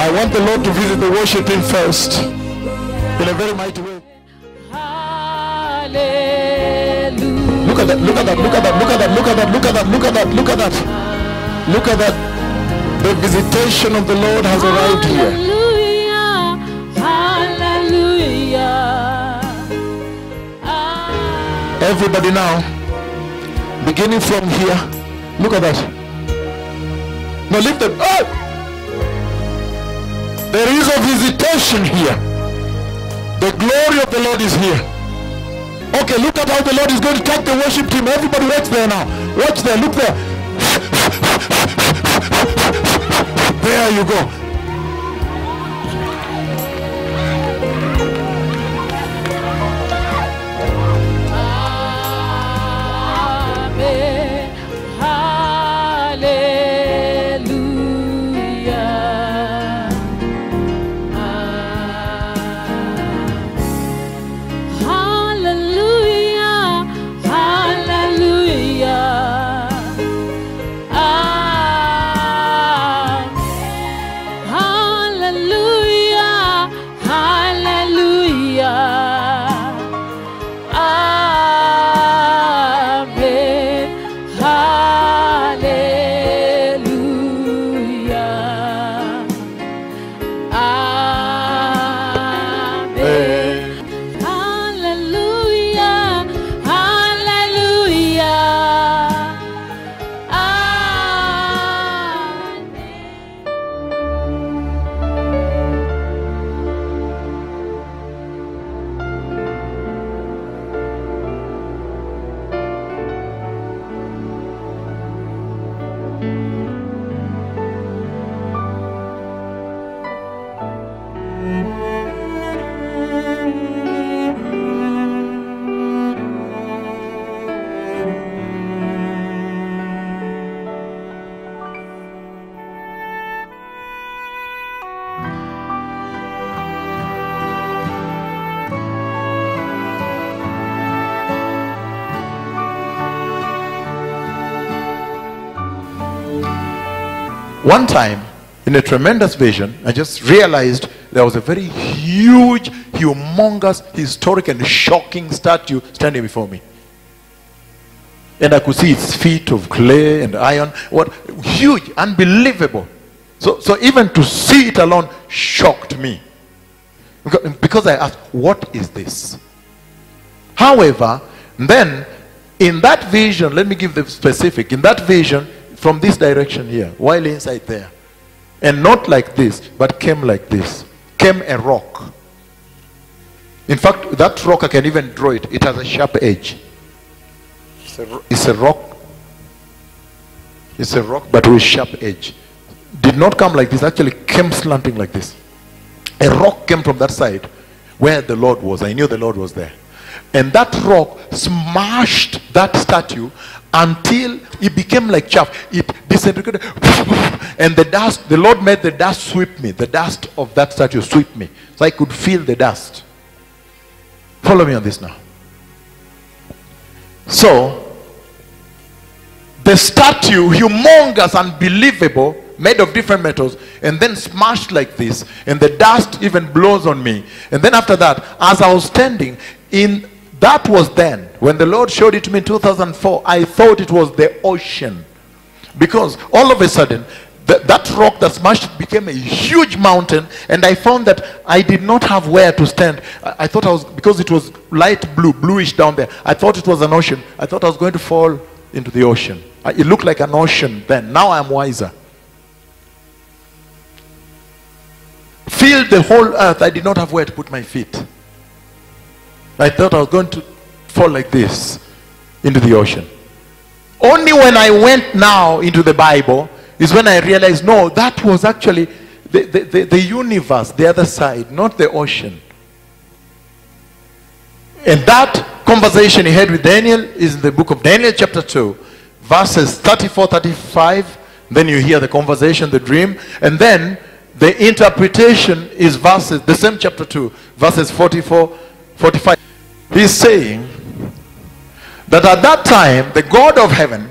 I want the Lord to visit the worshiping first in a very mighty way. At that, look at that, look at that, look at that, look at that, look at that, look at that, look at that. Look at that. The visitation of the Lord has arrived here. Hallelujah. Hallelujah. Ah. Everybody now, beginning from here, look at that. Now lift them up. There is a visitation here. The glory of the Lord is here. Okay, look at how the Lord is going to take the worship team. Everybody watch there now. Watch there. Look there. There you go. One time, in a tremendous vision, I just realized there was a very huge, humongous, historic, and shocking statue standing before me. And I could see its feet of clay and iron. What huge, unbelievable. So, so even to see it alone shocked me. Because- I asked, what is this? However, then in that vision, let me give the specific. In that vision, from this direction here, while inside there, and not like this, but came like this, came a rock. In fact, that rock, I can even draw it. It has a sharp edge. It's a, it's a rock. It's a rock, but with sharp edge. Did not come like this, actually came slanting like this. A rock came from that side where the Lord was. I knew the Lord was there. And that rock smashed that statue until it became like chaff. It disintegrated. And the dust, the Lord made the dust sweep me. The dust of that statue sweep me. So I could feel the dust. Follow me on this now. So, the statue, humongous, unbelievable, made of different metals, and then smashed like this, and the dust even blows on me. And then after that, as I was standing in that was then when the Lord showed it to me in 2004. I thought it was the ocean because all of a sudden th- that rock that smashed became a huge mountain, and I found that I did not have where to stand. I, I thought I was because it was light blue, bluish down there. I thought it was an ocean. I thought I was going to fall into the ocean. I- It looked like an ocean then. Now I'm wiser. Filled the whole earth. I did not have where to put my feet. I thought I was going to fall like this into the ocean. Only when I went now into the Bible is when I realized no, that was actually the, the, the, the universe, the other side, not the ocean. And that conversation he had with Daniel is in the book of Daniel, chapter 2, verses 34 35. Then you hear the conversation, the dream, and then the interpretation is verses, the same chapter 2, verses 44 45. He's saying that at that time, the God of heaven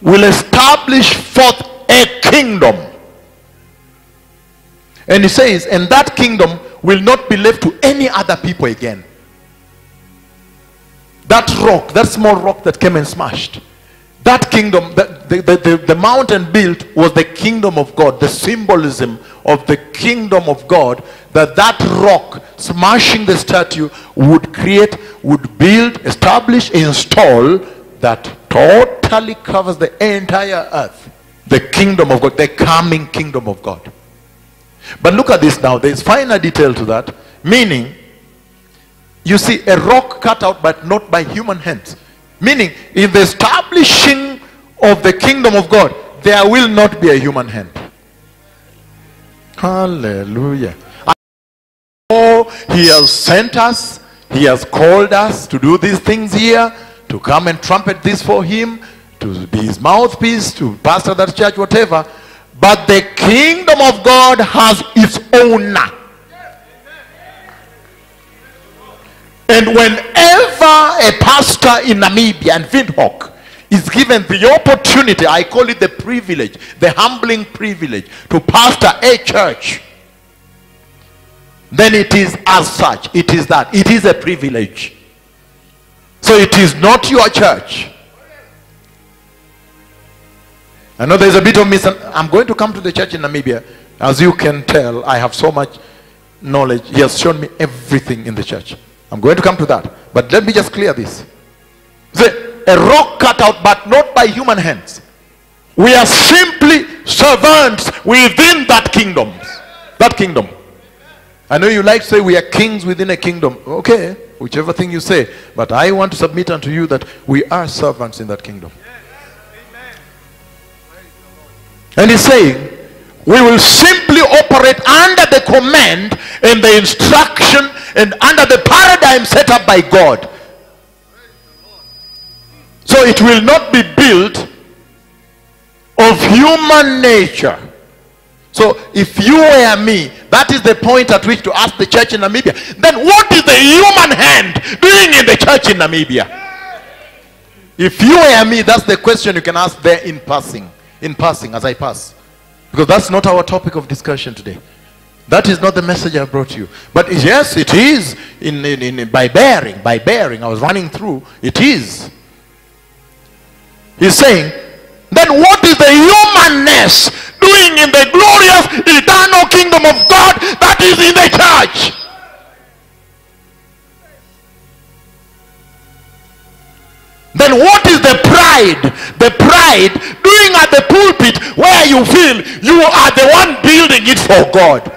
will establish forth a kingdom. And he says, and that kingdom will not be left to any other people again. That rock, that small rock that came and smashed, that kingdom, the, the, the, the, the mountain built was the kingdom of God, the symbolism of the kingdom of God, that that rock smashing the statue would create, would build, establish, install that totally covers the entire earth. The kingdom of God, the coming kingdom of God. But look at this now. There's finer detail to that. Meaning, you see a rock cut out but not by human hands. Meaning, in the establishing of the kingdom of God, there will not be a human hand. Hallelujah. Oh, he has sent us. He has called us to do these things here, to come and trumpet this for him, to be his mouthpiece, to pastor that church, whatever. But the kingdom of God has its owner. And whenever a pastor in Namibia and Windhoek is given the opportunity, I call it the privilege, the humbling privilege, to pastor a church, then it is as such. It is that. It is a privilege. So it is not your church. I know there's a bit of mis. I'm going to come to the church in Namibia. As you can tell, I have so much knowledge. He has shown me everything in the church. I'm going to come to that. But let me just clear this. The, a rock cut out, but not by human hands. We are simply servants within that kingdom. That kingdom. I know you like to say we are kings within a kingdom. Okay, whichever thing you say. But I want to submit unto you that we are servants in that kingdom. And he's saying, we will simply operate under the command and the instruction and under the paradigm set up by God. So it will not be built of human nature. So if you were me, that is the point at which to ask the church in Namibia, then what is the human hand doing in the church in Namibia? If you were me, that's the question you can ask there in passing. In passing, as I pass. Because that's not our topic of discussion today. That is not the message I brought you. But yes, it is in, in, in, by bearing, by bearing. I was running through. It is. He's saying, then what is the humanness doing in the glorious eternal kingdom of God that is in the church? Then what is the pride? The pride doing at the pulpit where you feel you are the one building it for God.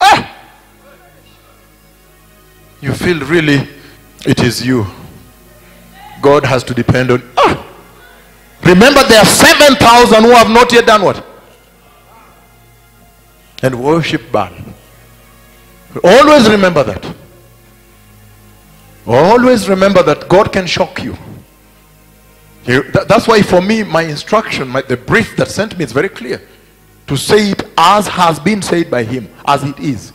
Ah. You feel really it is you. God has to depend on. Ah. Remember, there are 7,000 who have not yet done what? And worship Baal. Always remember that. Always remember that God can shock you. You- that- that's why, for me, my instruction, my, the brief that sent me is very clear. To say it as has been said by Him, as it is.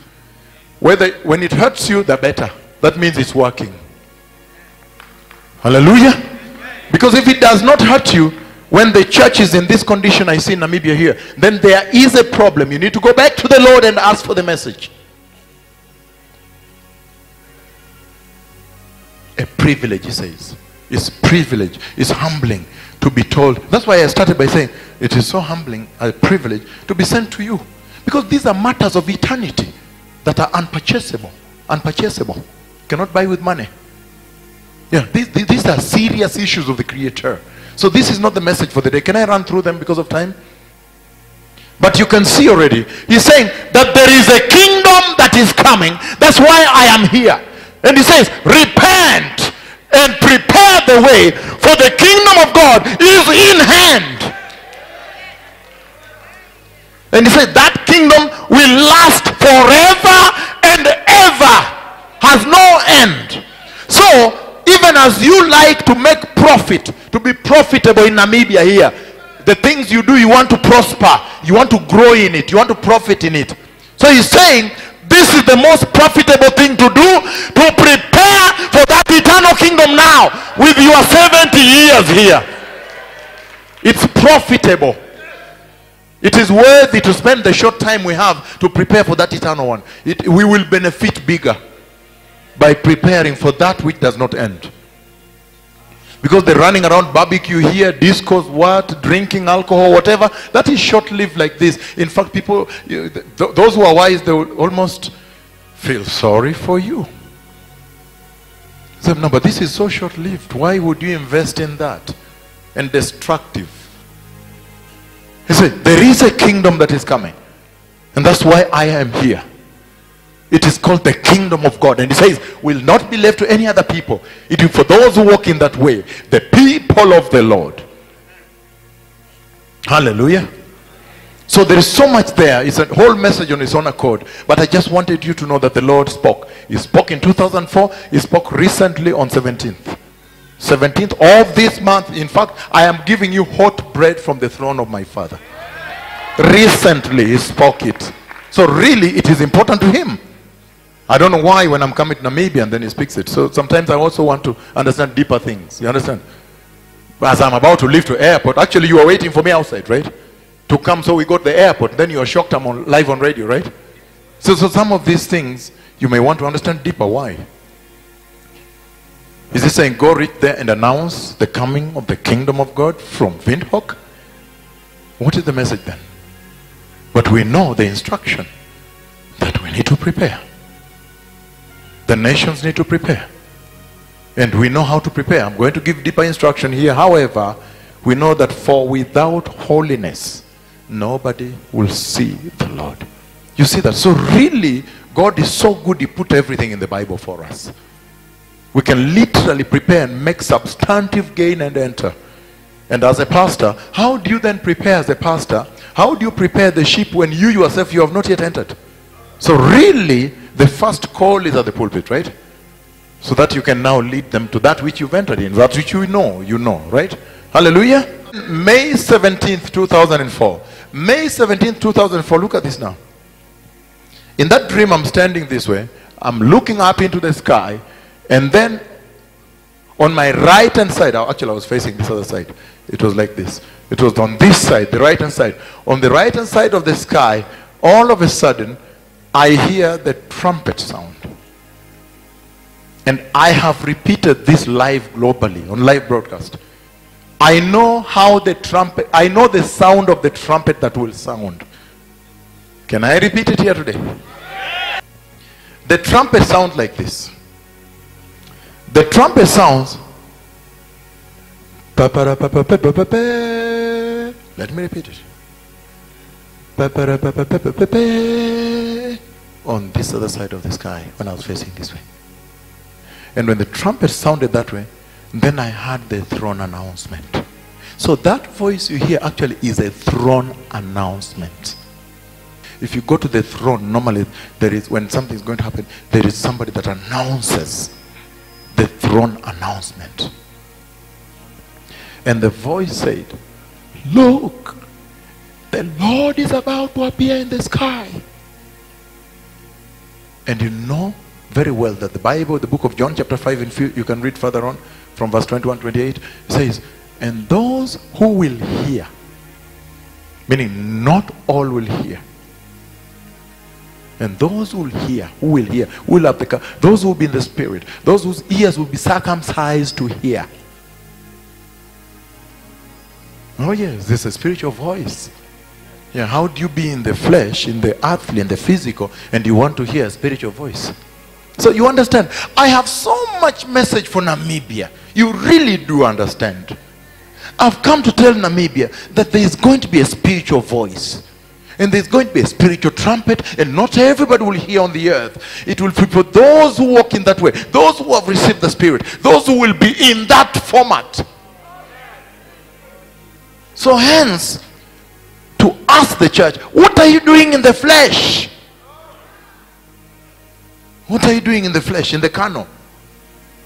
Whether when it hurts you, the better. That means it's working. Hallelujah. Because if it does not hurt you, when the church is in this condition I see in Namibia here, then there is a problem. You need to go back to the Lord and ask for the message. A privilege, he says. It's privilege. It's humbling to be told. That's why I started by saying it is so humbling, a privilege to be sent to you. Because these are matters of eternity that are unpurchasable. Unpurchasable. Cannot buy with money. Yeah, these, these, these are serious issues of the Creator. So this is not the message for the day. Can I run through them because of time? But you can see already, he's saying that there is a kingdom that is coming. That's why I am here. And he says, repent and prepare the way, for the kingdom of God is in hand. And he said, that kingdom will last forever and ever, has no end. So, even as you like to make profit, to be profitable in Namibia here, the things you do, you want to prosper, you want to grow in it, you want to profit in it. So he's saying, this is the most profitable thing to do to prepare for that eternal kingdom now with your 70 years here. It's profitable. It is worthy to spend the short time we have to prepare for that eternal one. It, we will benefit bigger by preparing for that which does not end. Because they're running around barbecue here, discos, what, drinking alcohol, whatever, that is short lived like this. In fact, people, th- those who are wise, they will almost feel sorry for you. Say, no, but this is so short lived. Why would you invest in that? And destructive. He said, There is a kingdom that is coming. And that's why I am here. It is called the kingdom of God. And he says, will not be left to any other people. It is for those who walk in that way, the people of the Lord. Hallelujah. So there is so much there. It's a whole message on its own accord. But I just wanted you to know that the Lord spoke. He spoke in 2004. He spoke recently on 17th. 17th of this month. In fact, I am giving you hot bread from the throne of my Father. Recently, he spoke it. So really, it is important to him. I don't know why when I'm coming to Namibia and then he speaks it. So sometimes I also want to understand deeper things. You understand? As I'm about to leave to airport, actually you are waiting for me outside, right? To come, so we go to the airport. Then you are shocked I'm on live on radio, right? So, so some of these things you may want to understand deeper. Why? Is he saying go reach there and announce the coming of the kingdom of God from Windhoek? What is the message then? But we know the instruction that we need to prepare. The nations need to prepare. And we know how to prepare. I'm going to give deeper instruction here. However, we know that for without holiness, nobody will see the Lord. You see that? So, really, God is so good, He put everything in the Bible for us. We can literally prepare and make substantive gain and enter. And as a pastor, how do you then prepare as a pastor? How do you prepare the sheep when you yourself you have not yet entered? So really, the first call is at the pulpit, right? So that you can now lead them to that which you've entered in, that which you know, you know, right? Hallelujah. May 17th, 2004. May 17th, 2004. Look at this now. In that dream, I'm standing this way. I'm looking up into the sky. And then on my right hand side, oh, actually, I was facing this other side. It was like this. It was on this side, the right hand side. On the right hand side of the sky, all of a sudden, I hear the trumpet sound. And I have repeated this live globally on live broadcast. I know how the trumpet, I know the sound of the trumpet that will sound. Can I repeat it here today? The trumpet sounds like this. The trumpet sounds. Let me repeat it. On this other side of the sky, when I was facing this way. And when the trumpet sounded that way, then I heard the throne announcement. So that voice you hear actually is a throne announcement. If you go to the throne, normally there is when something is going to happen, there is somebody that announces the throne announcement. And the voice said, Look, the Lord is about to appear in the sky. And you know very well that the Bible, the book of John, chapter 5, and few, you can read further on from verse 21 28, says, And those who will hear, meaning not all will hear, and those who will hear, who will hear, who will have the, those who will be in the spirit, those whose ears will be circumcised to hear. Oh, yes, there's a spiritual voice. Yeah, how do you be in the flesh, in the earthly, in the physical, and you want to hear a spiritual voice? So you understand, I have so much message for Namibia. You really do understand. I've come to tell Namibia that there is going to be a spiritual voice. And there's going to be a spiritual trumpet, and not everybody will hear on the earth. It will be for those who walk in that way, those who have received the Spirit, those who will be in that format. So, hence, to ask the church, what are you doing in the flesh? What are you doing in the flesh, in the carnal?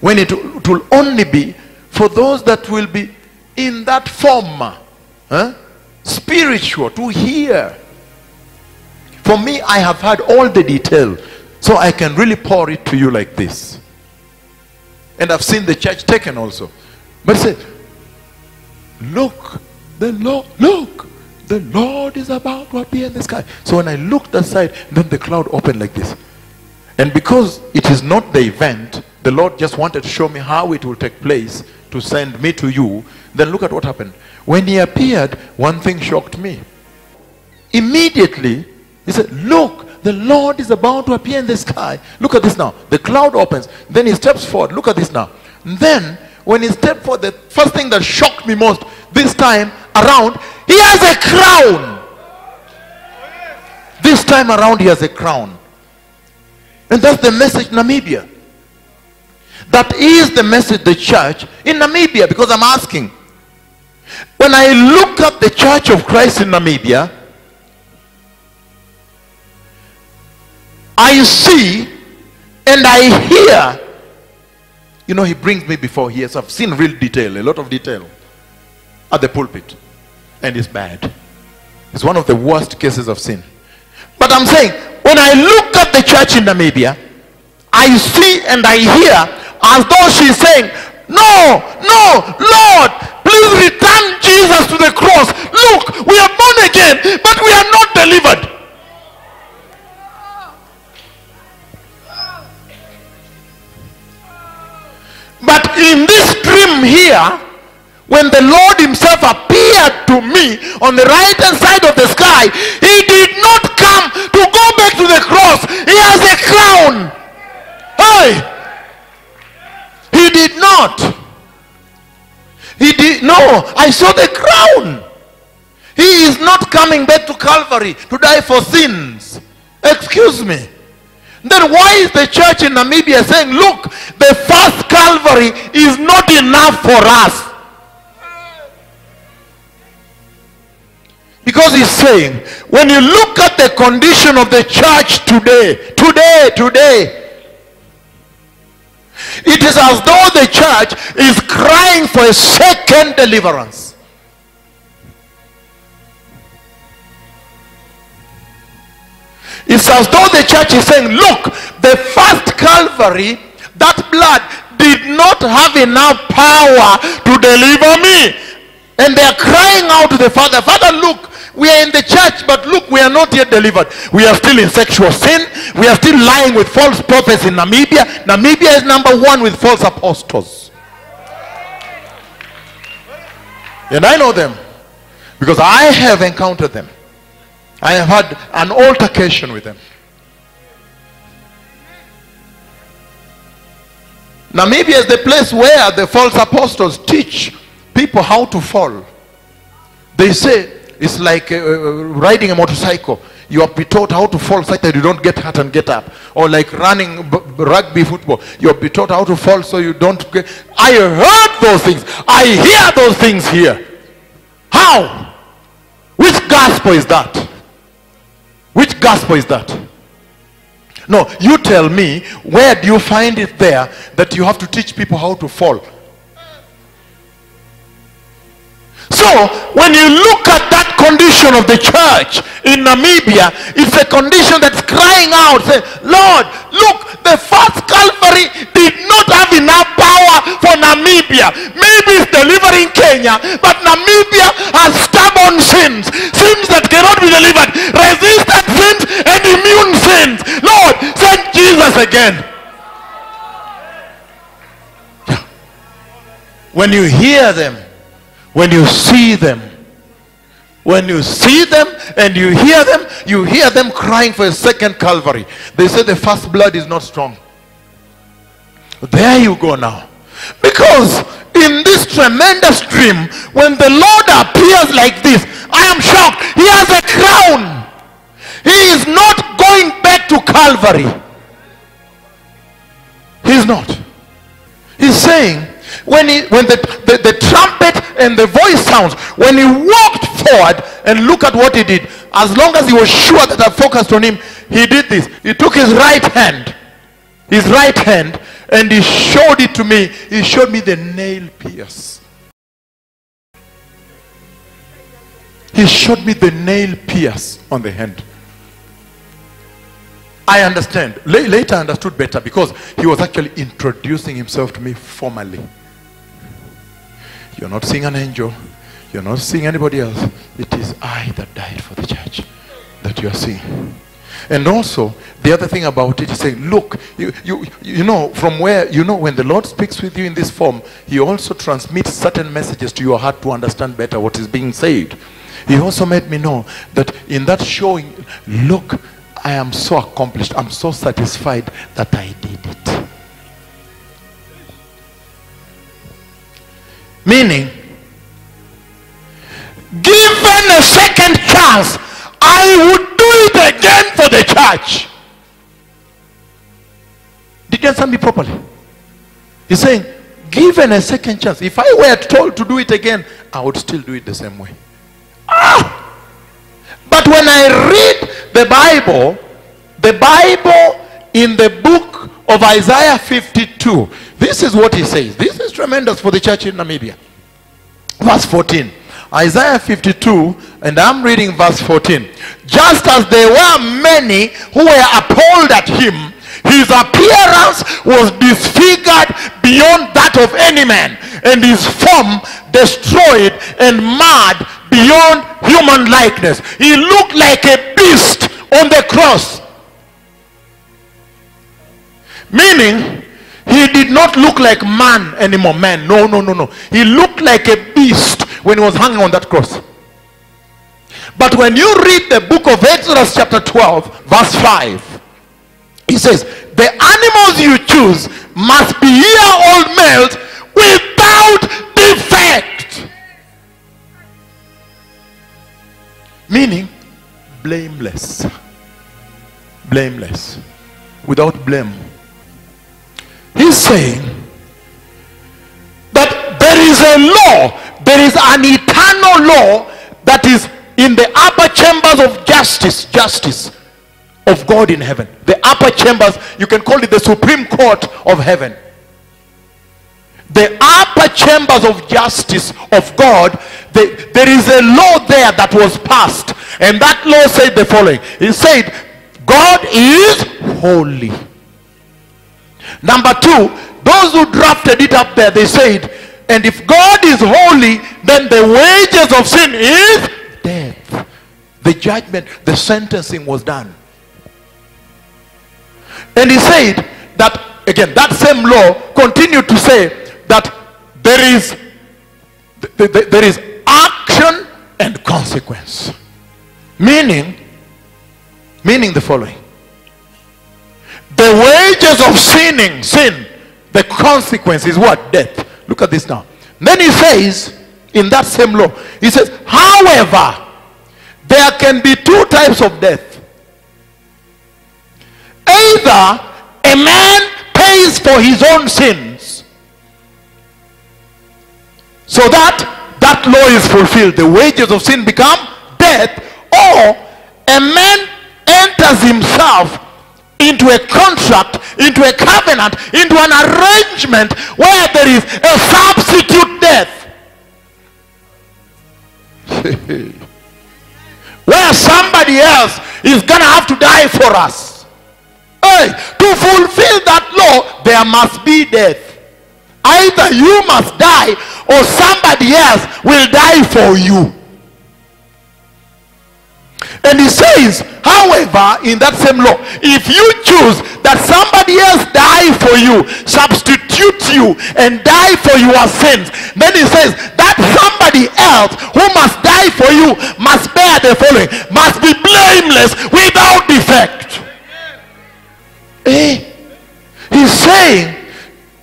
when it, it will only be for those that will be in that form, huh? spiritual, to hear. For me, I have had all the detail, so I can really pour it to you like this. And I've seen the church taken also. But say, look, the Lord, look, the Lord is about to appear in the sky. So when I looked aside, then the cloud opened like this. And because it is not the event, the Lord just wanted to show me how it will take place to send me to you. Then look at what happened. When he appeared, one thing shocked me. Immediately, he said, Look, the Lord is about to appear in the sky. Look at this now. The cloud opens. Then he steps forward. Look at this now. then, when he stepped forward, the first thing that shocked me most this time around, he has a crown. This time around, he has a crown. And that's the message Namibia. That is the message the church in Namibia because I'm asking. When I look at the church of Christ in Namibia, I see and I hear. You know, he brings me before here, so I've seen real detail, a lot of detail at the pulpit. And it's bad. It's one of the worst cases of sin. But I'm saying, when I look at the church in Namibia, I see and I hear as though she's saying, No, no, Lord, please return Jesus to the cross. Look, we are born again, but we are not delivered. But in this dream here, when the Lord Himself appeared to me on the right hand side of the sky, He did not come to go back to the cross. He has a crown. Hey! He did not. He did no. I saw the crown. He is not coming back to Calvary to die for sins. Excuse me. Then why is the church in Namibia saying, look, the first Calvary is not enough for us? Because he's saying, when you look at the condition of the church today, today, today, it is as though the church is crying for a second deliverance. It's as though the church is saying, look, the first Calvary, that blood did not have enough power to deliver me. And they are crying out to the Father, Father, look, we are in the church, but look, we are not yet delivered. We are still in sexual sin. We are still lying with false prophets in Namibia. Namibia is number one with false apostles. And I know them because I have encountered them. I have had an altercation with them. Namibia is the place where the false apostles teach people how to fall. They say it's like uh, uh, riding a motorcycle. You are taught how to fall so that you don't get hurt and get up. Or like running rugby football. You are taught how to fall so you don't get. I heard those things. I hear those things here. How? Which gospel is that? Which gospel is that? No, you tell me, where do you find it there that you have to teach people how to fall? So, when you look at that condition of the church in Namibia, it's a condition that's crying out, say, Lord, look, the first Calvary did not have enough power for Namibia. Maybe it's delivering Kenya, but Namibia has stubborn sins, sins that cannot be delivered, resistant sins and immune sins. Lord, send Jesus again. When you hear them, when you see them, when you see them and you hear them, you hear them crying for a second Calvary. They say the first blood is not strong. There you go now. Because in this tremendous dream, when the Lord appears like this, I am shocked. He has a crown. He is not going back to Calvary. He's not. He's saying, when, he, when the, the, the trumpet and the voice sounds, when he walked forward and look at what he did, as long as he was sure that I focused on him, he did this. He took his right hand his right hand, and he showed it to me. He showed me the nail pierce. He showed me the nail pierce on the hand. I understand. La- later I understood better because he was actually introducing himself to me formally. You're not seeing an angel. You're not seeing anybody else. It is I that died for the church that you are seeing. And also, the other thing about it is saying, look, you, you, you know, from where, you know, when the Lord speaks with you in this form, He also transmits certain messages to your heart to understand better what is being said. He also made me know that in that showing, look, I am so accomplished, I'm so satisfied that I did it. Meaning, given a second chance, I would do it again for the church. Did you understand me properly? He's saying, given a second chance, if I were told to do it again, I would still do it the same way. Ah! But when I read the Bible, the Bible in the book of Isaiah 52, this is what he says. This is tremendous for the church in Namibia. Verse 14. Isaiah 52, and I'm reading verse 14. Just as there were many who were appalled at him, his appearance was disfigured beyond that of any man, and his form destroyed and marred beyond human likeness. He looked like a beast on the cross. Meaning, he did not look like man anymore. Man, no, no, no, no. He looked like a beast when he was hanging on that cross. But when you read the book of Exodus, chapter 12, verse 5, he says, The animals you choose must be year old males without defect. Meaning, blameless. Blameless. Without blame. He's saying that there is a law, there is an eternal law that is in the upper chambers of justice, justice of God in heaven. The upper chambers, you can call it the Supreme Court of heaven. The upper chambers of justice of God, the- there is a law there that was passed. And that law said the following. It said, God is holy. Number two, those who drafted it up there, they said, and if God is holy, then the wages of sin is death. The judgment, the sentencing was done. And he said that, again, that same law continued to say that there is, th- th- there is action and consequence. Meaning, meaning the following the wages of sinning, sin, the consequence is what? Death. Look at this now. Then he says, in that same law, he says, however, there can be two types of death. Either a man pays for his own sins, so that that law is fulfilled. The wages of sin become death, or a man enters himself into a contract, into a covenant, into an arrangement where there is a substitute death. where somebody else is gonna have to die for us. Hey, to fulfill that law, there must be death. Either you must die or somebody else will die for you. And he says, however, in that same law, if you choose that somebody else die for you, substitute you, and die for your sins, then he says that somebody else who must die for you must bear the following, must be blameless without defect. Eh? He's saying,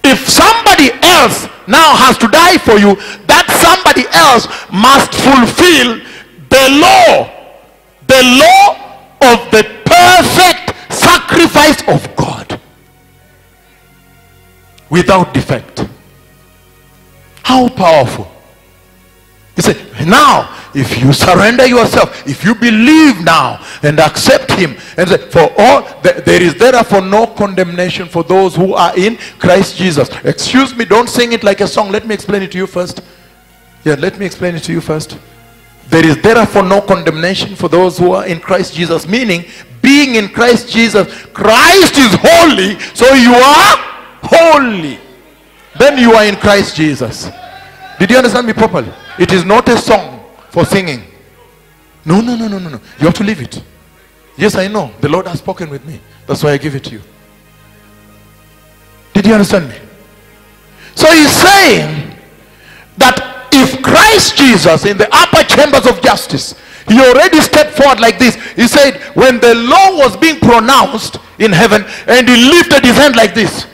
if somebody else now has to die for you, that somebody else must fulfill the law the law of the perfect sacrifice of God without defect. How powerful. He said, now if you surrender yourself, if you believe now and accept him, and say, for all th- there is therefore no condemnation for those who are in Christ Jesus. Excuse me, don't sing it like a song. Let me explain it to you first. Yeah, let me explain it to you first. There is therefore no condemnation for those who are in Christ Jesus, meaning being in Christ Jesus, Christ is holy, so you are holy. Then you are in Christ Jesus. Did you understand me properly? It is not a song for singing. No, no, no, no, no, no. You have to leave it. Yes, I know. The Lord has spoken with me. That's why I give it to you. Did you understand me? So he's saying that if Christ Jesus in the upper chambers of justice, he already stepped forward like this. He said, when the law was being pronounced in heaven, and he lifted his hand like this,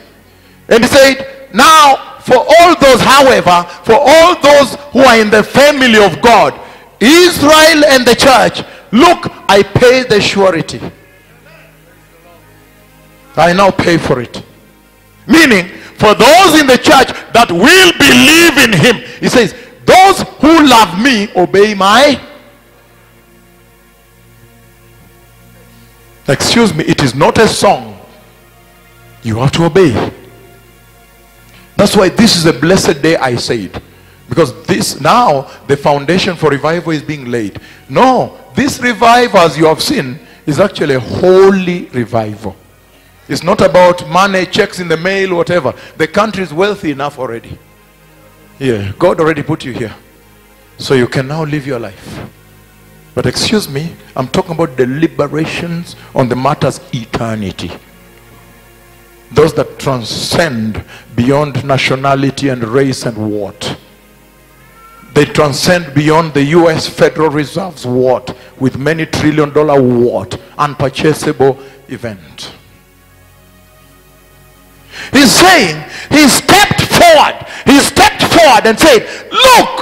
and he said, now for all those, however, for all those who are in the family of God, Israel and the church, look, I pay the surety. I now pay for it. Meaning, for those in the church that will believe in him, he says, those who love me obey my. Excuse me, it is not a song. You have to obey. That's why this is a blessed day, I said. Because this now, the foundation for revival is being laid. No, this revival, as you have seen, is actually a holy revival. It's not about money, checks in the mail, whatever. The country is wealthy enough already. Yeah, God already put you here. So you can now live your life. But excuse me, I'm talking about deliberations on the matters eternity. Those that transcend beyond nationality and race and what. They transcend beyond the US Federal Reserve's what with many trillion dollar what unpurchasable event. He's saying he stepped forward. Forward and said, Look,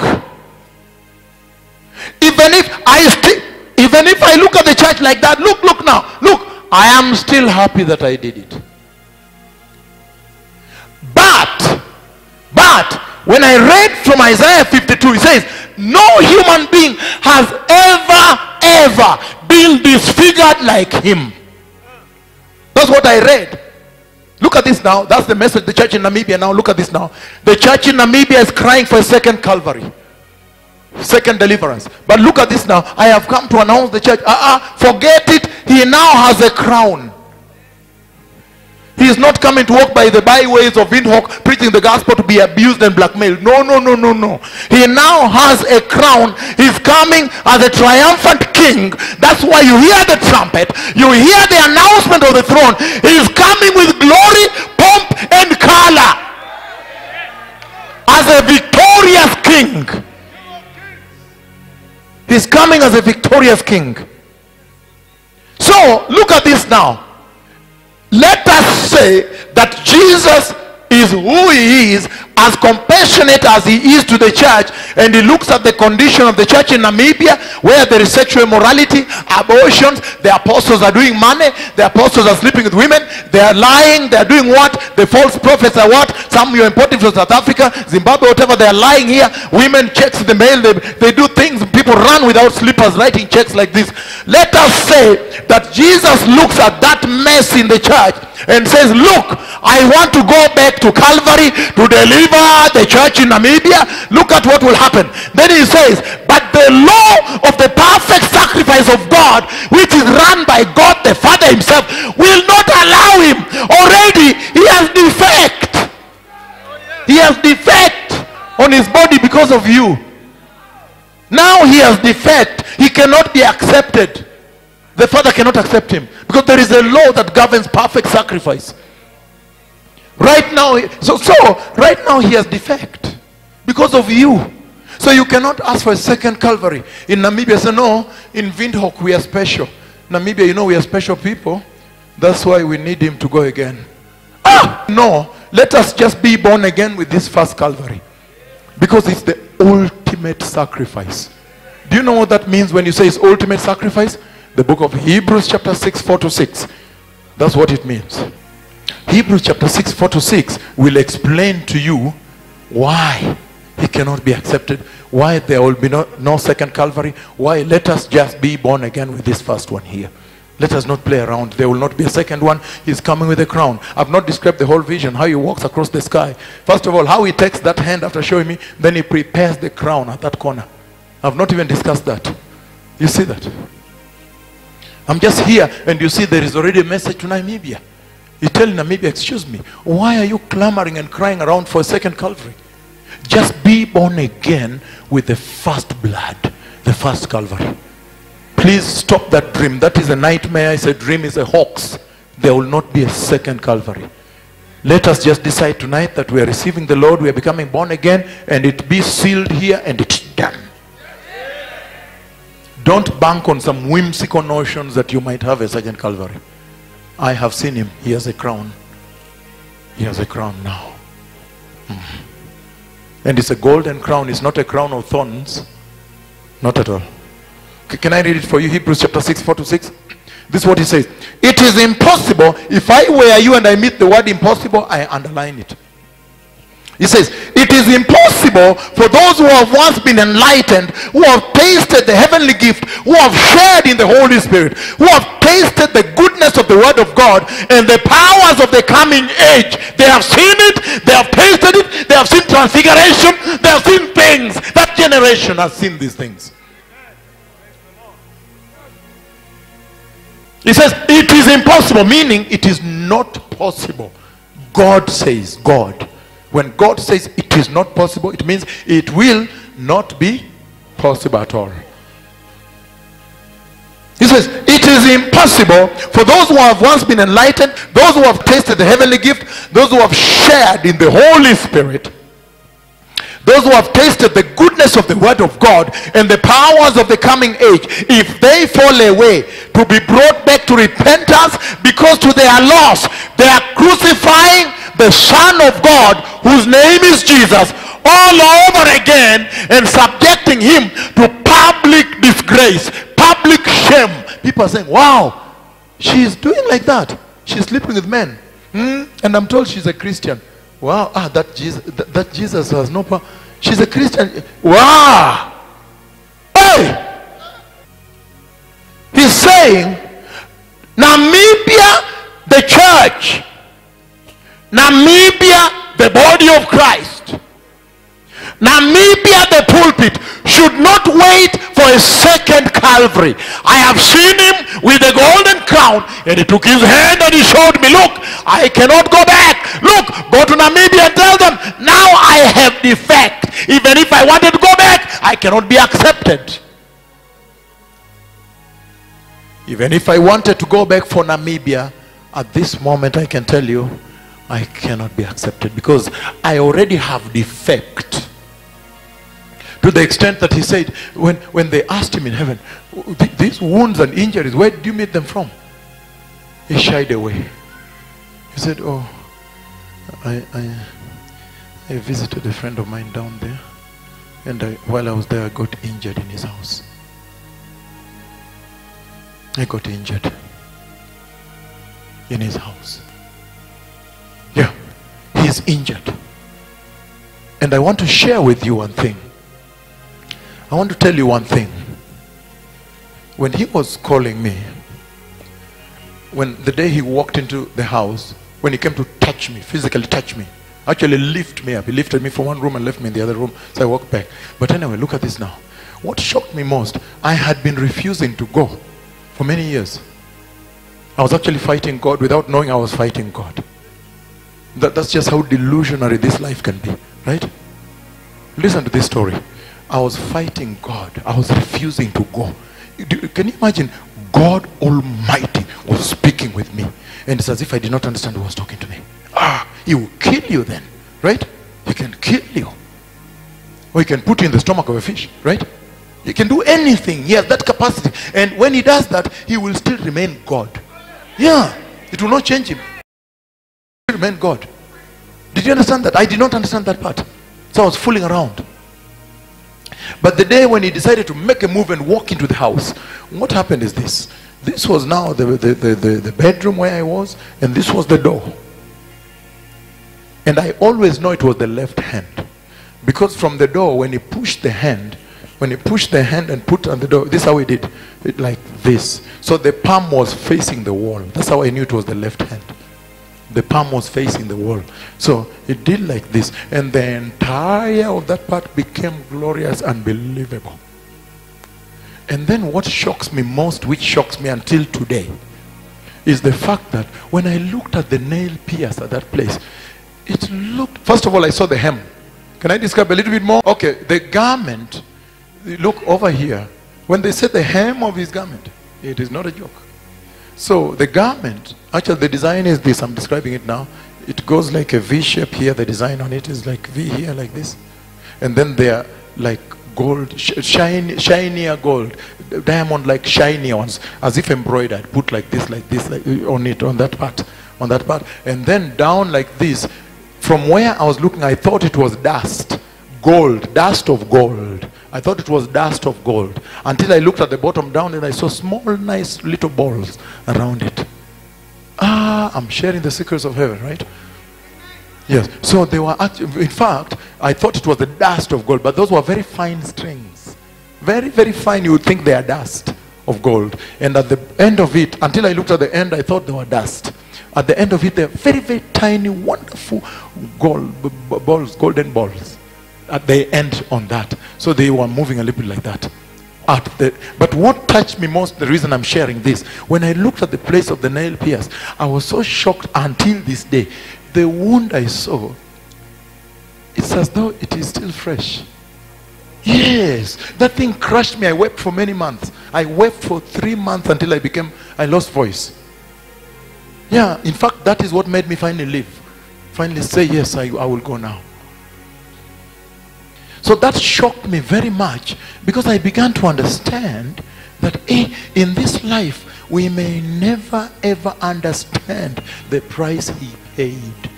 even if I still even if I look at the church like that, look, look now, look, I am still happy that I did it. But, but when I read from Isaiah 52, it says, No human being has ever, ever been disfigured like him. That's what I read. Look at this now. That's the message. The church in Namibia now. Look at this now. The church in Namibia is crying for a second Calvary. Second deliverance. But look at this now. I have come to announce the church. Uh-uh. Forget it. He now has a crown. He is not coming to walk by the byways of Windhoek preaching the gospel to be abused and blackmailed. No, no, no, no, no. He now has a crown. He's coming as a triumphant king. That's why you hear the trumpet. You hear the announcement of the throne. He's coming with glory, pomp, and color. As a victorious king. He's coming as a victorious king. So, look at this now let us say that Jesus is who he is as compassionate as he is to the church and he looks at the condition of the church in Namibia where there is sexual immorality abortions the apostles are doing money the apostles are sleeping with women they are lying they are doing what? The false prophets are what? Some you are from South Africa Zimbabwe whatever they are lying here. Women checks the mail they, they do things people run without slippers writing checks like this. Let us say that Jesus looks at that mess in the church and says look I want to go back to Calvary to deliver the church in Namibia look at what will happen. Then he says but the law of the perfect sacrifice of God which is run by God the Father himself will not allow him. Already he has defect. He has defect on his body because of you. Now he has defect. He cannot be accepted. The father cannot accept him because there is a law that governs perfect sacrifice right now so so right now he has defect because of you. So you cannot ask for a second calvary. In namibia say no. In windhoek we are special. Namibia you know we are special people. That's why we need him to go again. Ah! No. Let us just be born again with this first calvary. Because it's the ultimate sacrifice. Do you know what that means when you say it's ultimate sacrifice? The book of hebrews chapter 6 4 to 6 that's what it means Hebrews chapter 6, 4 to 6 will explain to you why he cannot be accepted. Why there will be no, no second Calvary? Why let us just be born again with this first one here? Let us not play around. There will not be a second one. He's coming with a crown. I've not described the whole vision, how he walks across the sky. First of all, how he takes that hand after showing me, then he prepares the crown at that corner. I've not even discussed that. You see that? I'm just here, and you see there is already a message to Namibia. You tell Namibia, excuse me, why are you clamoring and crying around for a second Calvary? Just be born again with the first blood, the first Calvary. Please stop that dream. That is a nightmare. It's a dream, it's a hoax. There will not be a second Calvary. Let us just decide tonight that we are receiving the Lord, we are becoming born again, and it be sealed here and it's done. Don't bank on some whimsical notions that you might have a second Calvary. I have seen him. He has a crown. He has a crown now. Mhm. And it's a golden crown. It's not a crown of thorns. Not at all. C- Can I read it for you? Hebrews chapter 6, 4 to 6. This is what he says. It is impossible. If I were you and I meet the word impossible, I underline it. He says, It is impossible for those who have once been enlightened, who have tasted the heavenly gift, who have shared in the Holy Spirit, who have tasted the goodness of the Word of God and the powers of the coming age. They have seen it, they have tasted it, they have seen transfiguration, they have seen things. That generation has seen these things. He says, It is impossible, meaning it is not possible. God says, God. When God says it is not possible, it means it will not be possible at all. He says, It is impossible for those who have once been enlightened, those who have tasted the heavenly gift, those who have shared in the Holy Spirit, those who have tasted the goodness of the word of God and the powers of the coming age, if they fall away, to be brought back to repentance because to their loss they are crucifying the Son of God, whose name is Jesus, all over again and subjecting him to public disgrace, public shame. People are saying, Wow, she's doing like that. She's sleeping with men. Hmm? And I'm told she's a Christian. Wow, ah, that Jesus, that, that Jesus has no power. She's a Christian. Wow. Hey! He's saying, Namibia, the church, Namibia, the body of Christ, Namibia, the pulpit, should not wait for a second Calvary. I have seen him with a golden crown, and he took his hand and he showed me, Look, I cannot go back. Look, go to Namibia and tell them, Now I have defect. Even if I wanted to go back, I cannot be accepted. Even if I wanted to go back for Namibia, at this moment I can tell you, I cannot be accepted because I already have defect. To the extent that he said, when, when they asked him in heaven, these wounds and injuries, where did you meet them from? He shied away. He said, Oh, I, I, I visited a friend of mine down there, and I, while I was there, I got injured in his house. I got injured in his house. Yeah, he's injured. And I want to share with you one thing. I want to tell you one thing. When he was calling me, when the day he walked into the house, when he came to touch me, physically touch me, actually lift me up. He lifted me from one room and left me in the other room. So I walked back. But anyway, look at this now. What shocked me most, I had been refusing to go for many years. I was actually fighting God without knowing I was fighting God. That, that's just how delusionary this life can be, right? Listen to this story. I was fighting God. I was refusing to go. Can you imagine? God Almighty was speaking with me. And it's as if I did not understand who was talking to me. Ah, he will kill you then, right? He can kill you. Or he can put you in the stomach of a fish, right? He can do anything. He has that capacity. And when he does that, he will still remain God. Yeah. It will not change him. Remain God. Did you understand that? I did not understand that part. So I was fooling around. But the day when he decided to make a move and walk into the house, what happened is this. This was now the, the, the, the, the bedroom where I was, and this was the door. And I always know it was the left hand. Because from the door, when he pushed the hand, when he pushed the hand and put on the door, this is how he did it like this. So the palm was facing the wall. That's how I knew it was the left hand. The palm was facing the wall. So it did like this. And the entire of that part became glorious, unbelievable. And then what shocks me most, which shocks me until today, is the fact that when I looked at the nail pierce at that place, it looked, first of all, I saw the hem. Can I describe a little bit more? Okay, the garment, look over here. When they said the hem of his garment, it is not a joke. So the garment, actually the design is this, I'm describing it now. It goes like a V shape here, the design on it is like V here, like this. And then they are like gold, sh- shiny, shinier gold, diamond like shiny ones, as if embroidered, put like this, like this, like, on it, on that part, on that part. And then down like this. From where I was looking, I thought it was dust, gold, dust of gold. I thought it was dust of gold until I looked at the bottom down and I saw small, nice little balls around it. Ah, I'm sharing the secrets of heaven, right? Yes. So they were actually, in fact, I thought it was the dust of gold, but those were very fine strings. Very, very fine. You would think they are dust of gold. And at the end of it, until I looked at the end, I thought they were dust. At the end of it, they're very, very tiny, wonderful gold balls, golden balls. At the end on that. So they were moving a little bit like that. At the, but what touched me most, the reason I'm sharing this, when I looked at the place of the nail pierce, I was so shocked until this day. The wound I saw, it's as though it is still fresh. Yes, that thing crushed me. I wept for many months. I wept for three months until I became, I lost voice. Yeah, in fact, that is what made me finally live. Finally say, yes, I, I will go now. So that shocked me very much because I began to understand that eh, in this life we may never ever understand the price he paid.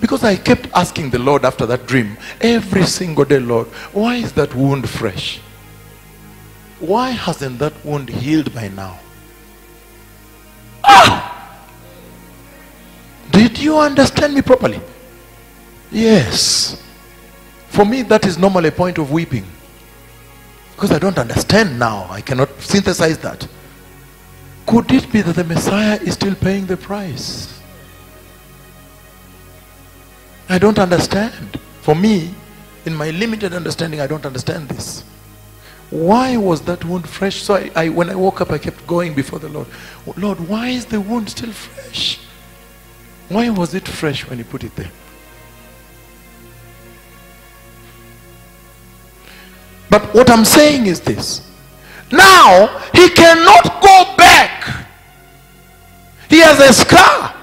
Because I kept asking the Lord after that dream, every single day, Lord, why is that wound fresh? Why hasn't that wound healed by now? Ah! Did you understand me properly? Yes. For me, that is normally a point of weeping. Because I don't understand now. I cannot synthesize that. Could it be that the Messiah is still paying the price? I don't understand. For me, in my limited understanding, I don't understand this. Why was that wound fresh? So I, I, when I woke up, I kept going before the Lord. Lord, why is the wound still fresh? Why was it fresh when you put it there? But what I'm saying is this. Now, he cannot go back. He has a scar.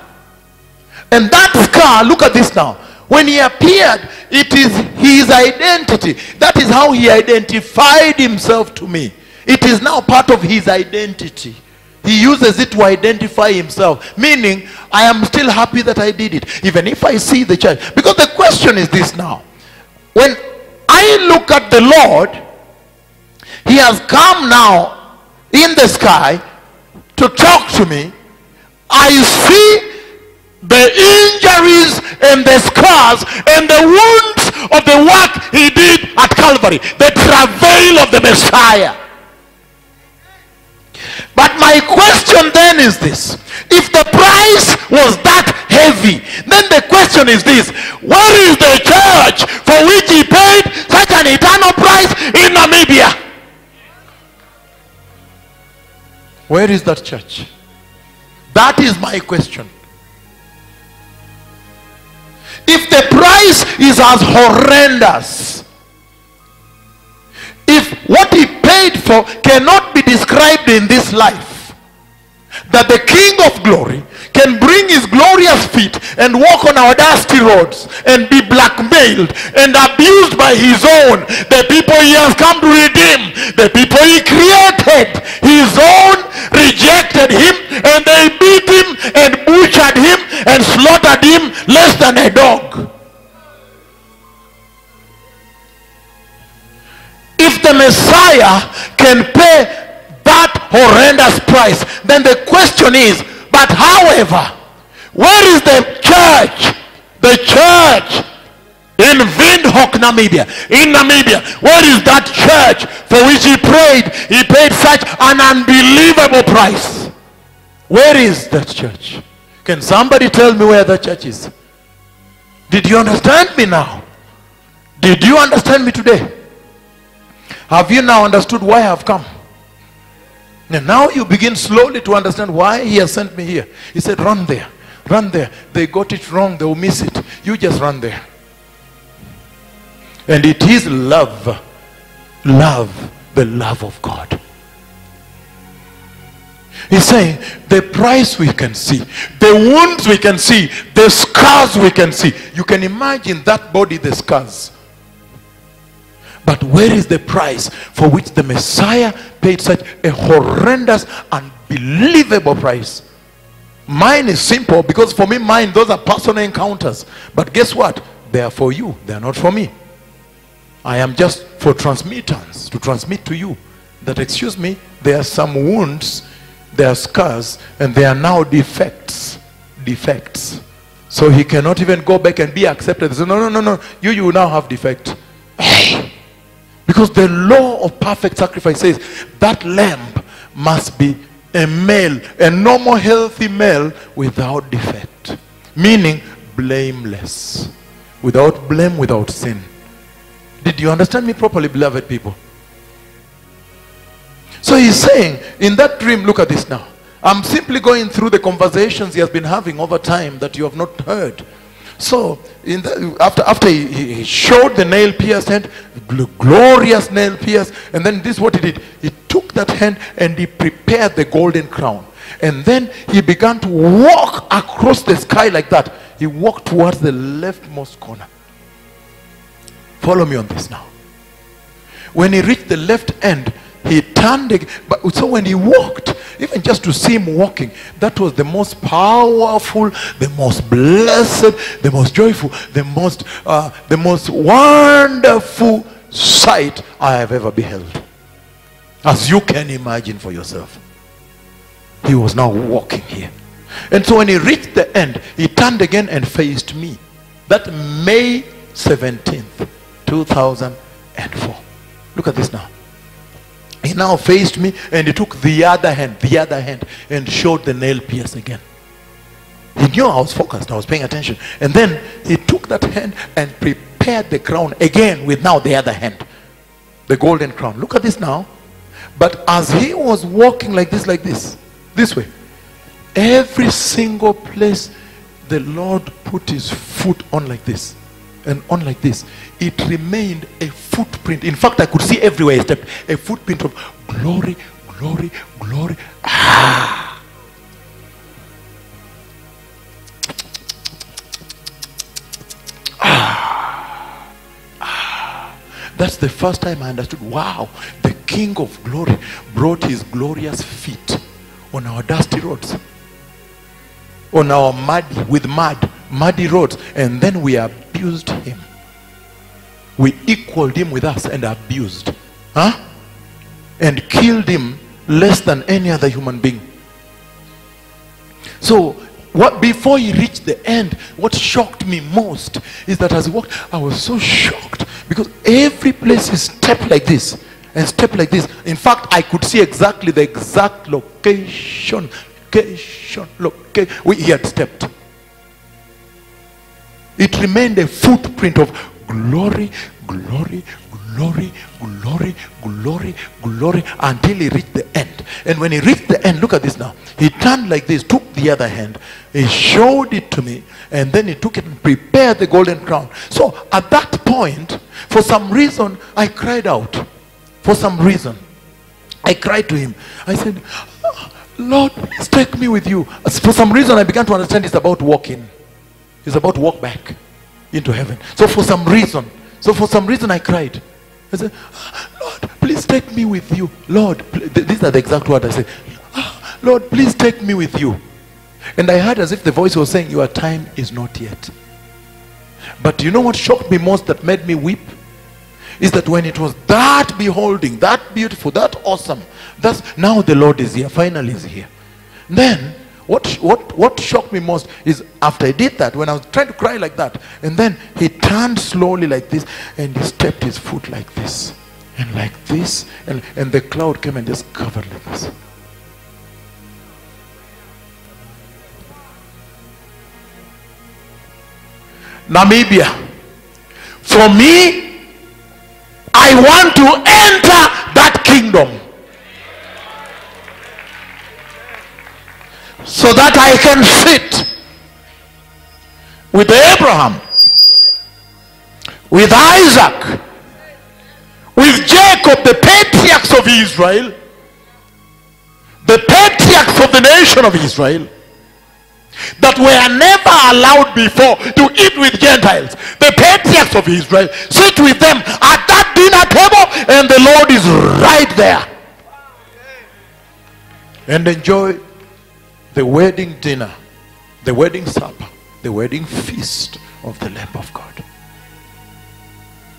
And that scar, look at this now. When he appeared, it is his identity. That is how he identified himself to me. It is now part of his identity. He uses it to identify himself. Meaning, I am still happy that I did it. Even if I see the church. Because the question is this now. When I look at the Lord, he has come now in the sky to talk to me. I see the injuries and the scars and the wounds of the work he did at Calvary, the travail of the Messiah. But my question then is this if the price was that heavy, then the question is this where is the church for which he paid such an eternal price in Namibia? Where is that church? That is my question. If the price is as horrendous, if what he paid for cannot be described in this life, that the King of glory can bring his glorious feet and walk on our dusty roads and be blackmailed and abused by his own, the people he has come to redeem, the people he created, his own rejected him and they beat him and butchered him and slaughtered him less than a dog. If the Messiah can pay that horrendous price, then the question is, however, where is the church? The church In Windhoek, Namibia. In Namibia. Where is that church for which he prayed? He paid such an unbelievable price. Where is that church? Can somebody tell me where that church is? Did you understand me now? Did you understand me today? Have you now understood why I have come? Now you begin slowly to understand why he has sent me here. He said, run there, run there. They got it wrong, they will miss it. You just run there. And it is love, love, the love of God. He's saying the price we can see, the wounds we can see, the scars we can see. You can imagine that body, the scars. But where is the price for which the Messiah paid such a horrendous, unbelievable price? Mine is simple because for me, mine, those are personal encounters. But guess what? They are for you, they are not for me. I am just for transmittance, to transmit to you that, excuse me, there are some wounds, there are scars, and there are now defects. Defects. So he cannot even go back and be accepted. Said, no, no, no, no. You, you now have defect. Hey! Because the law of perfect sacrifice says that lamb must be a male, a normal, healthy male without defect. Meaning blameless. Without blame, without sin. Did you understand me properly, beloved people? So he's saying, in that dream, look at this now. I'm simply going through the conversations he has been having over time that you have not heard. So, in the, after, after he, he showed the nail pierced hand, gl- glorious nail pierced, and then this is what he did. He took that hand and he prepared the golden crown. And then he began to walk across the sky like that. He walked towards the leftmost corner. Follow me on this now. When he reached the left end, he turned but so when he walked even just to see him walking that was the most powerful the most blessed the most joyful the most uh, the most wonderful sight i have ever beheld. As you can imagine for yourself. He was now walking here. And so when he reached the end he turned again and faced me. That may 17th 2004 look at this now he now faced me and he took the other hand, the other hand, and showed the nail pierce again. He knew I was focused, I was paying attention. And then he took that hand and prepared the crown again with now the other hand. The golden crown. Look at this now. But as he was walking like this, like this, this way, every single place the Lord put his foot on like this and on like this, it remained a footprint. In fact, I could see everywhere he stepped a footprint of glory, glory, glory. Ah. Ah. Ah. That's the first time I understood. Wow, the King of Glory brought his glorious feet on our dusty roads, on our muddy, with mud, muddy roads, and then we abused him. We equaled him with us and abused, huh? And killed him less than any other human being. So, what before he reached the end, what shocked me most is that as he walked, I was so shocked because every place he stepped like this and stepped like this. In fact, I could see exactly the exact location, location, location where he had stepped. It remained a footprint of glory, glory, glory, glory, glory, glory until he reached the end. And when he reached the end, look at this now. He turned like this, took the other hand, he showed it to me, and then he took it and prepared the golden crown. So at that point, for some reason, I cried out. For some reason, I cried to him. I said, Lord, please take me with you. For some reason, I began to understand it's about walking. It's about walk back into heaven. So for some reason, so for some reason I cried. I said, Lord, please take me with you. Lord, these are the exact words I said. "Ah, Lord, please take me with you. And I heard as if the voice was saying, Your time is not yet. But you know what shocked me most that made me weep? Is that when it was that beholding, that beautiful, that awesome, that's now the Lord is here, finally is here. Then What, what, what shocked me most is after I did that, when I was trying to cry like that, and then he turned slowly like this and he stepped his foot like this and like this, and, and the cloud came and just covered like this. Namibia. For me, I want to enter that kingdom. So that I can sit with Abraham, with Isaac, with Jacob, the patriarchs of Israel, the patriarchs of the nation of Israel, that were never allowed before to eat with Gentiles. The patriarchs of Israel sit with them at that dinner table, and the Lord is right there. And enjoy the wedding dinner, the wedding supper, the wedding feast of the Lamb of God.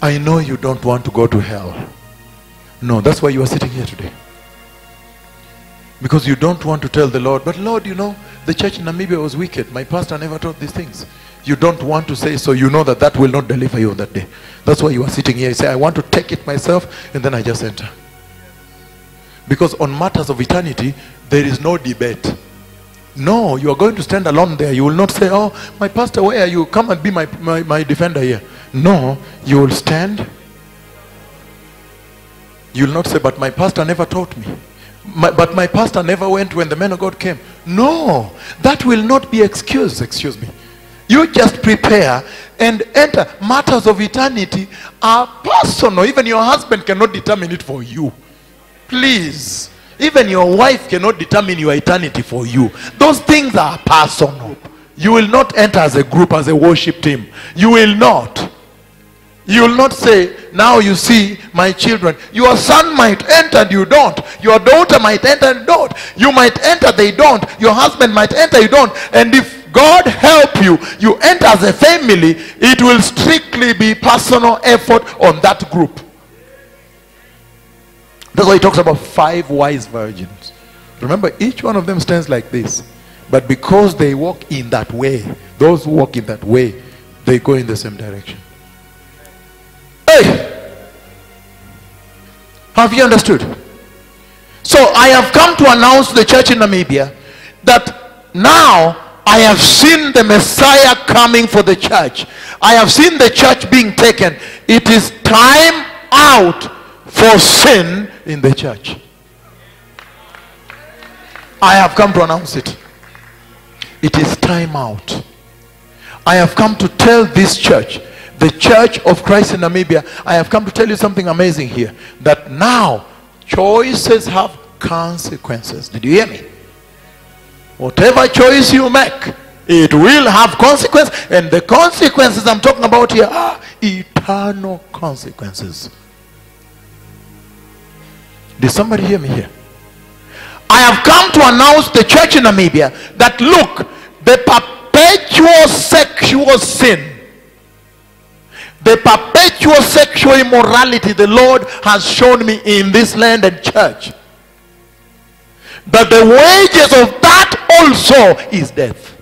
I know you don't want to go to hell. No, that's why you are sitting here today. Because you don't want to tell the Lord, but Lord, you know, the church in Namibia was wicked. My pastor never taught these things. You don't want to say so. You know that that will not deliver you on that day. That's why you are sitting here. You say, I want to take it myself, and then I just enter. Because on matters of eternity, there is no debate. No, you are going to stand alone there. You will not say, Oh, my pastor, where are you? Come and be my, my, my defender here. No, you will stand. You will not say, But my pastor never taught me. My, but my pastor never went when the man of God came. No, that will not be excuse. Excuse me. You just prepare and enter. Matters of eternity are personal. Even your husband cannot determine it for you. Please. Even your wife cannot determine your eternity for you. Those things are personal. You will not enter as a group, as a worship team. You will not. You will not say, now you see my children. Your son might enter and you don't. Your daughter might enter and don't. You might enter, they don't. Your husband might enter, you don't. And if God help you, you enter as a family, it will strictly be personal effort on that group. That's why he talks about five wise virgins. Remember, each one of them stands like this. But because they walk in that way, those who walk in that way, they go in the same direction. Hey! Have you understood? So I have come to announce to the church in Namibia that now I have seen the Messiah coming for the church. I have seen the church being taken. It is time out for sin in the church. I have come to announce it. It is time out. I have come to tell this church, the church of Christ in Namibia, I have come to tell you something amazing here. That now choices have consequences. Did you hear me? Whatever choice you make, it will have consequence. And the consequences I'm talking about here are eternal consequences. Did somebody hear me here? I have come to announce the church in Namibia that look, the perpetual sexual sin, the perpetual sexual immorality the Lord has shown me in this land and church, that the wages of that also is death.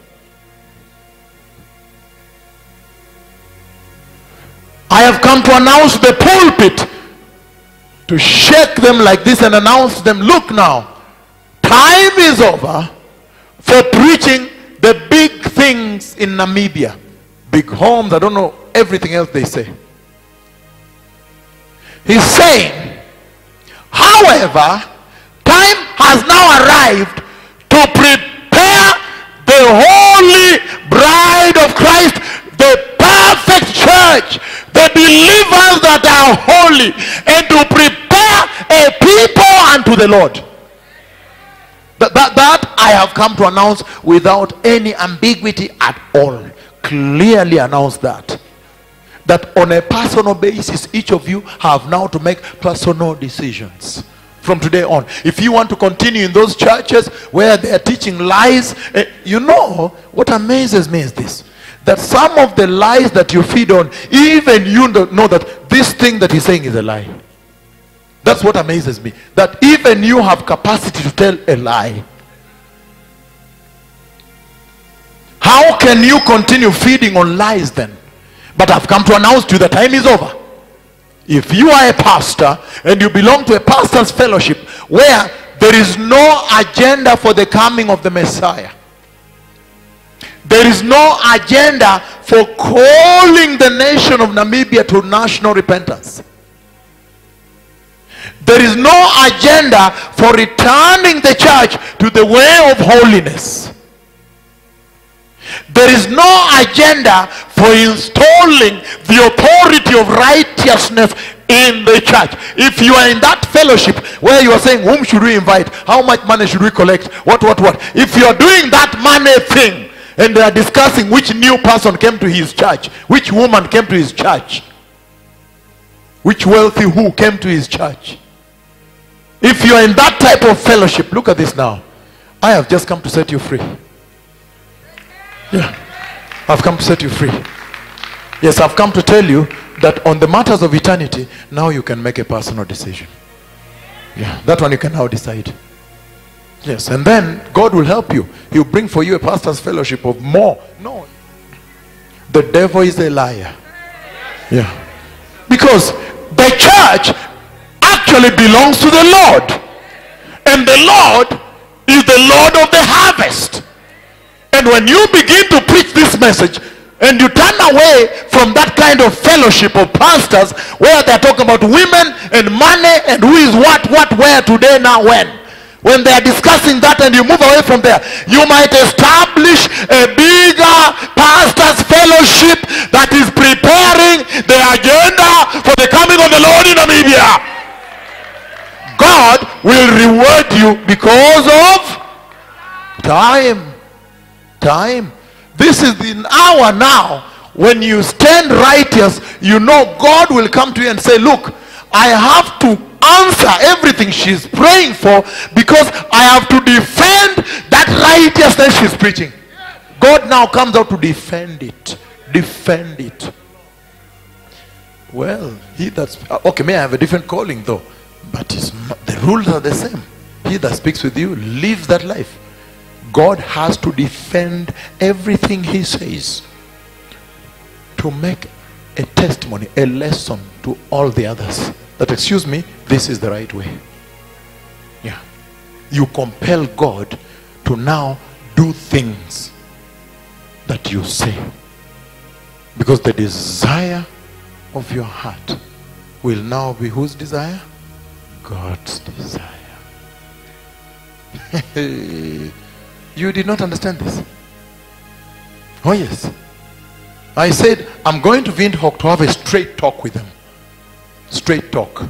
I have come to announce the pulpit to shake them like this and announce them look now time is over for preaching the big things in namibia. Big homes i don't know everything else they say. He's saying however time has now arrived to prepare the holy bride of christ the perfect church the believers that are holy and to prepare a people unto the Lord. That, that, that I have come to announce without any ambiguity at all. Clearly announce that. That on a personal basis, each of you have now to make personal decisions from today on. If you want to continue in those churches where they are teaching lies, eh, you know what amazes me is this that some of the lies that you feed on, even you know that this thing that he's saying is a lie. That's what amazes me. That even you have capacity to tell a lie. How can you continue feeding on lies then? But I've come to announce to you the time is over. If you are a pastor and you belong to a pastor's fellowship where there is no agenda for the coming of the Messiah, there is no agenda for calling the nation of Namibia to national repentance. There is no agenda for returning the church to the way of holiness. There is no agenda for installing the authority of righteousness in the church. If you are in that fellowship where you are saying, Whom should we invite? How much money should we collect? What, what, what? If you are doing that money thing and they are discussing which new person came to his church, which woman came to his church, which wealthy who came to his church. If you are in that type of fellowship, look at this now. I have just come to set you free. Yeah. I've come to set you free. Yes, I've come to tell you that on the matters of eternity, now you can make a personal decision. Yeah, that one you can now decide. Yes, and then God will help you. He'll bring for you a pastor's fellowship of more. No. The devil is a liar. Yeah. Because the church actually belongs to the Lord. And the Lord is the Lord of the harvest. And when you begin to preach this message and you turn away from that kind of fellowship of pastors where they're talking about women and money and who is what, what, where, today, now, when. When they are discussing that and you move away from there, you might establish a bigger pastors fellowship that is preparing the agenda for the coming of the Lord in Namibia. God will reward you because of time. Time. This is the hour now when you stand righteous, you know God will come to you and say, Look, I have to answer everything she's praying for because I have to defend that righteousness she's preaching. God now comes out to defend it. Defend it. Well, he that's okay, may I have a different calling though, but not, the rules are the same. He that speaks with you lives that life. God has to defend everything he says to make a testimony, a lesson to all the others. That, excuse me, this is the right way. Yeah. You compel God to now do things that you say. Because the desire of your heart will now be whose desire? God's desire. you did not understand this? Oh, yes. I said, I'm going to Windhoek to have a straight talk with them. Straight talk.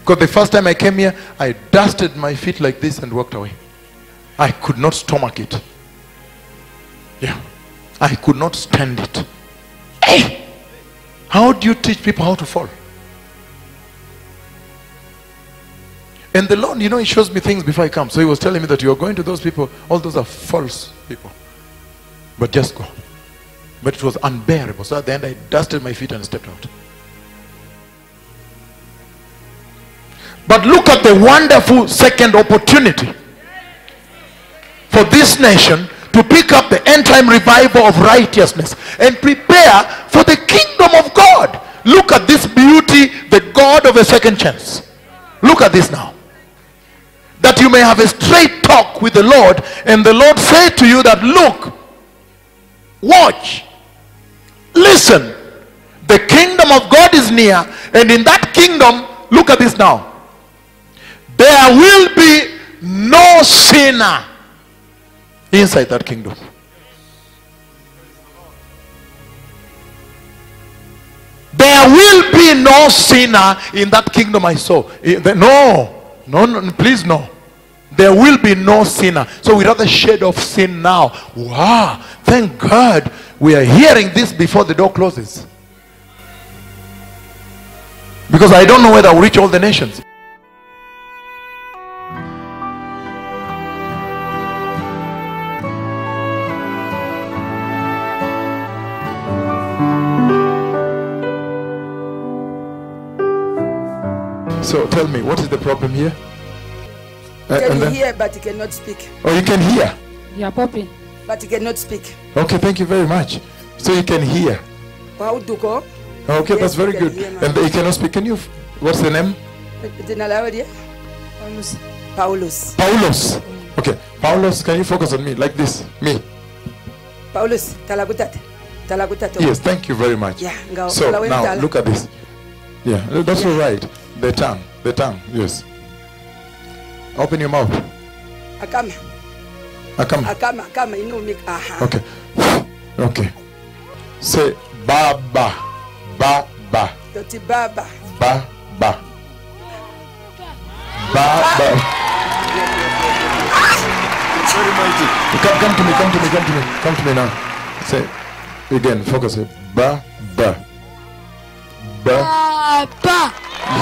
Because the first time I came here, I dusted my feet like this and walked away. I could not stomach it. Yeah. I could not stand it. Hey! How do you teach people how to fall? And the Lord, you know, He shows me things before I come. So He was telling me that you are going to those people, all those are false people. But just go. But it was unbearable. So at the end, I dusted my feet and stepped out. But look at the wonderful second opportunity for this nation to pick up the end time revival of righteousness and prepare for the kingdom of God. Look at this beauty, the God of a second chance. Look at this now. That you may have a straight talk with the Lord, and the Lord say to you that, look, watch, listen, the kingdom of God is near, and in that kingdom, look at this now. There will be no sinner inside that kingdom. There will be no sinner in that kingdom I saw. Eh, No, no, no, please no. There will be no sinner. So we rather shed off sin now. Wow, thank God we are hearing this before the door closes. Because I don't know whether I'll reach all the nations. So tell me, what is the problem here? Uh, Can you then- hear but you cannot speak? oh, you can hear. You are popping. but he cannot speak. Okay, thank you very much. So you can hear. Wauduko, Okay, Yes, that's very good. hear. And you cannot speak. Can you? What's the name? jina lao lye Paulus. Paulos. Okay, Paulos. Can you focus on me like this? Me. Paulus, tala kutate. Yes, thank you very much. Yeah, So now look at this. Yeah, that's Yeah. all right. The tongue, the tongue. Yes. Open your mouth. Akama, come. akama, akama inumik. Aha. Okay. Okay. Say Baba. Baba. Doti baba. Baba. Baba. Come, come to me, come to me, come to me, come to me now. Say again, focus. Say ba ba. Ba. Papa.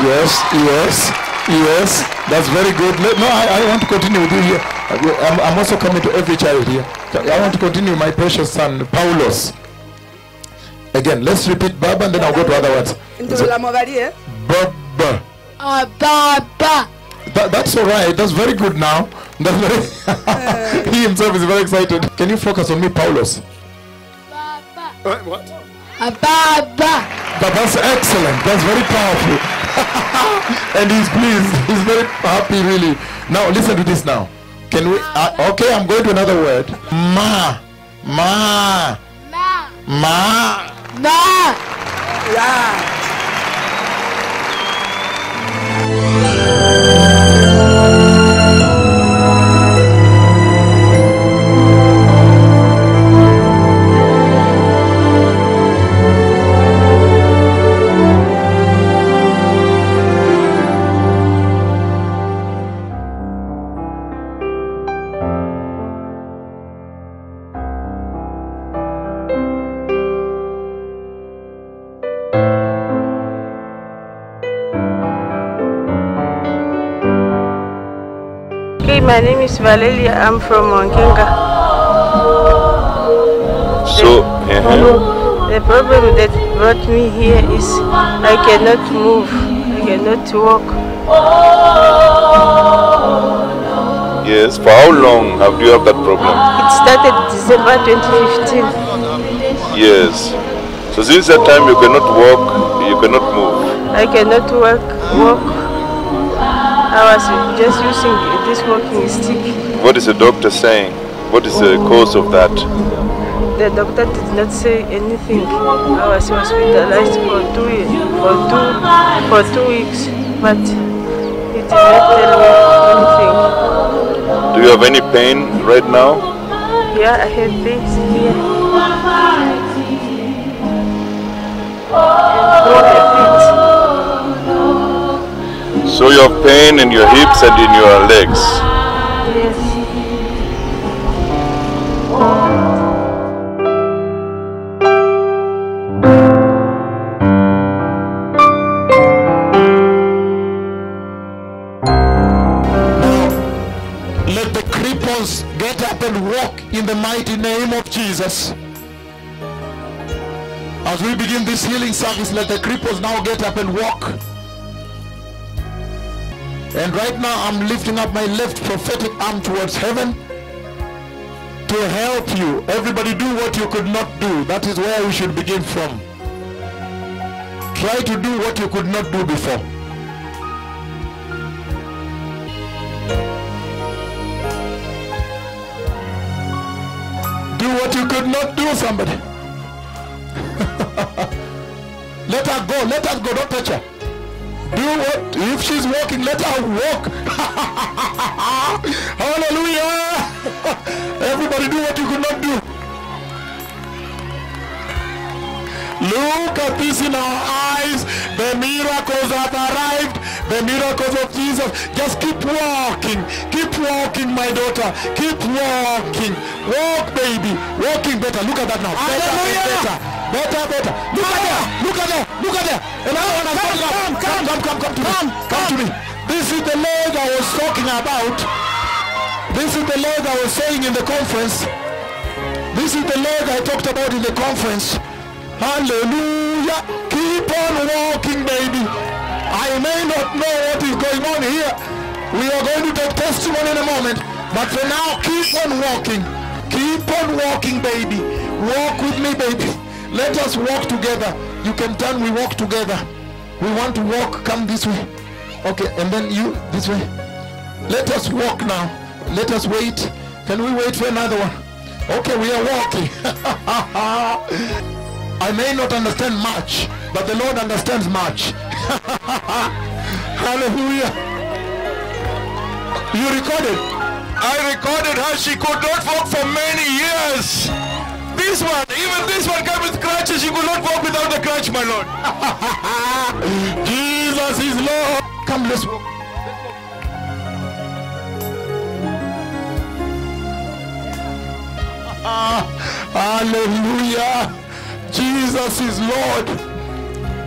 Yes, yes, yes. That's very good. Let- No, I, I want to continue with you here. I'm, I'm also coming to every child here. I want to continue my precious son, Paulos. Again, let's repeat Baba and then I'll go to other words. Ndulula mobali eh? Baba. Ah, Papa. That, that's all right. That's very good now. That's very he himself is very excited. Can you focus on me, Paulos? Papa. what? Ah, Papa. But that's excellent. That's very powerful. and he's pleased. He's very happy, really. Now, listen to this now. Can we? Uh, okay, I'm going to another word. Ma. Ma. Ma. Ma. Ma. Yeah. My name is Valeria. I'm from Wankenga. So, uh The problem that brought me here is I cannot move. I cannot walk. yes, for how long have you had that problem? It started December 2015. Yes. So since that time you cannot walk, you cannot move. I cannot walk. Walk. I was just using this walking stick. What is the doctor saying? What is the oh. cause of that? The doctor did not say anything. I was hospitalized for two for two for two weeks, but he did not tell me anything. Do you have any pain right now? Yeah, I have pains here. And the feet. So you have pain in your hips and in your legs. Yes. Let the cripples get up and walk in the mighty name of Jesus. As we begin this healing service, let the cripples now get up and walk. And right now, I'm lifting up my left prophetic arm towards heaven to help you. Everybody do what you could not do. That is where we should begin from. Try to do what you could not do before. Do what you could not do, somebody. let her go. Let her go. Don't touch her. Do what? If she's walking, let her walk. Hallelujah. Everybody do what you could not do. Look at this in our eyes. The miracles have arrived. The miracles of Jesus. Just keep walking. Keep walking, my daughter. Keep walking. Walk, baby. Walking better. Look at that now. Better, better. Better, better. Look at that. Look at there. Look at there. Another one has come, come, come, come, come, come to me. Come to me. This is the leg I was talking about. This is the leg I was saying in the conference. This is the leg I talked about in the conference. Hallelujah. Keep on walking, baby. I may not know what is going on here. We are going to take testimony in a moment. But for now, keep on walking. Keep on walking, baby. Walk with me, baby. Let us walk together. You can turn, we walk together. We want to walk. Come this way. Okay, and then you this way. Let us walk now. Let us wait. Can we wait for another one? Okay, we are walking. I may not understand much, but the Lord understands much. Hallelujah. You recorded? I recorded her. She could not walk for many years. This one, even this one came with crutches. She could not walk without the crutch, my Lord. Jesus is Lord. Come, let's walk. Hallelujah. Jesus is Lord.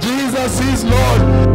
Jesus is Lord.